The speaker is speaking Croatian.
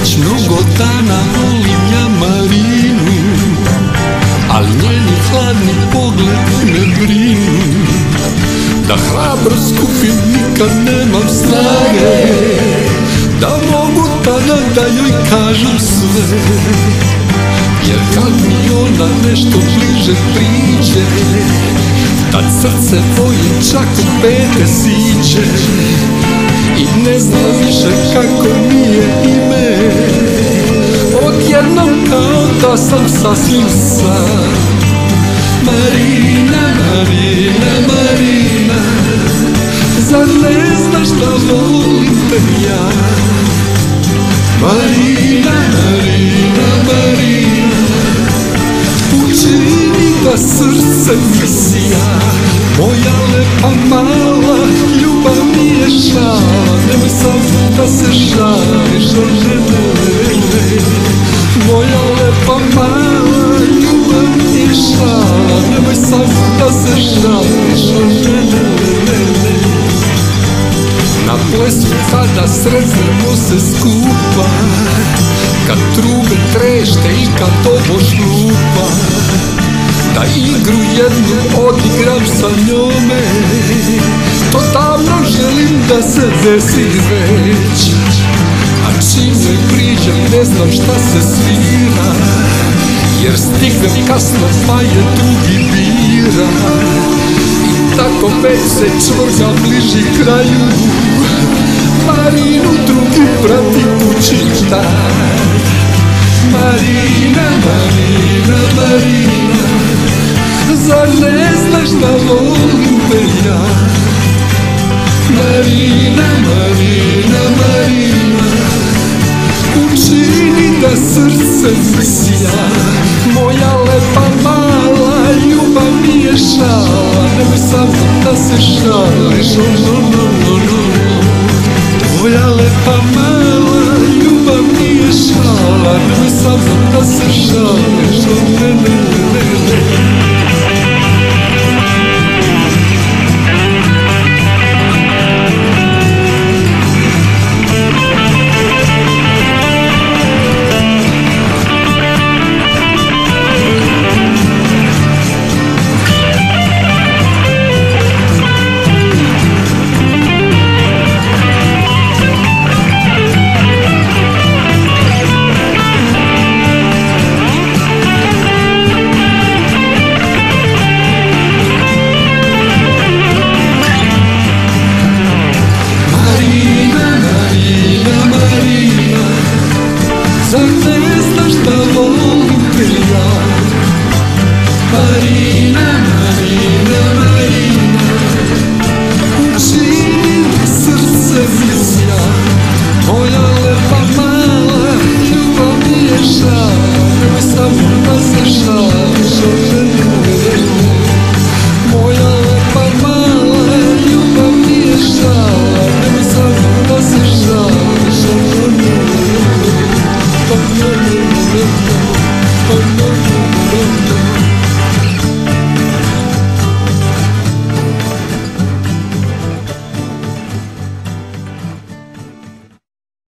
Već mnogo dana volim ja Marinu Al njeni hladni pogled me brinu Da hrabro skupim nikad nemam snage Da mogu tada da joj kažem sve. Jer kad mi ona nešto bliže priđe Tad srce boji čak u pete siće kao da sam sasvim sam Marina, Marina, Marina Zar ne znaš da volim te ja Marina, Marina, Marina Učini da srce plesu kada sretnemo se skupa Kad trube trešte i kad ovo šlupa Da igru jednu odigram sa njome To davno želim da se desi već. A čim priđem ne znam šta se svira Jer stignem kasno pa je drugi bira. I tako već se čvrga bliži kraju. Marinu drugi prati kući taj Marina, Marina, Marina Zar ne znaš da volim te ja? Marina, Marina, Marina Da srce mi sja Moja lepa mala ljubav mi je šala. Nemoj sam da se šališ no, no, no, no. Tvoja lepa mala ljubav mi je šala. Nemoj sam da se šališ